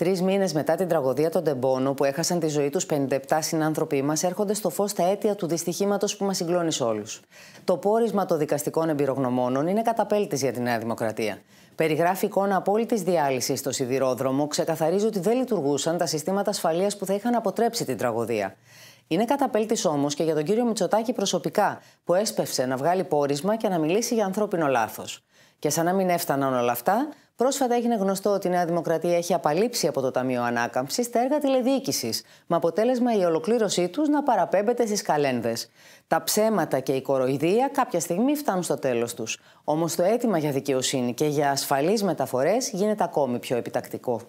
Τρεις μήνες μετά την τραγωδία των Τεμπόνο που έχασαν τη ζωή τους 57 συνάνθρωποι μας, έρχονται στο φως τα αίτια του δυστυχήματος που μας συγκλώνει όλους. Το πόρισμα των δικαστικών εμπειρογνωμόνων είναι καταπέλτης για τη Νέα Δημοκρατία. Περιγράφει εικόνα απόλυτης διάλυσης στο σιδηρόδρομο, ξεκαθαρίζει ότι δεν λειτουργούσαν τα συστήματα ασφαλείας που θα είχαν αποτρέψει την τραγωδία. Είναι καταπέλτης όμως και για τον κύριο Μητσοτάκη προσωπικά, που έσπευσε να βγάλει πόρισμα και να μιλήσει για ανθρώπινο λάθος. Και σαν να μην έφταναν όλα αυτά, πρόσφατα έγινε γνωστό ότι η Νέα Δημοκρατία έχει απαλείψει από το Ταμείο Ανάκαμψης τα έργα τηλεδιοίκησης, με αποτέλεσμα η ολοκλήρωσή τους να παραπέμπεται στις καλένδες. Τα ψέματα και η κοροϊδία κάποια στιγμή φτάνουν στο τέλος τους. Όμως το αίτημα για δικαιοσύνη και για ασφαλείς μεταφορές γίνεται ακόμη πιο επιτακτικό.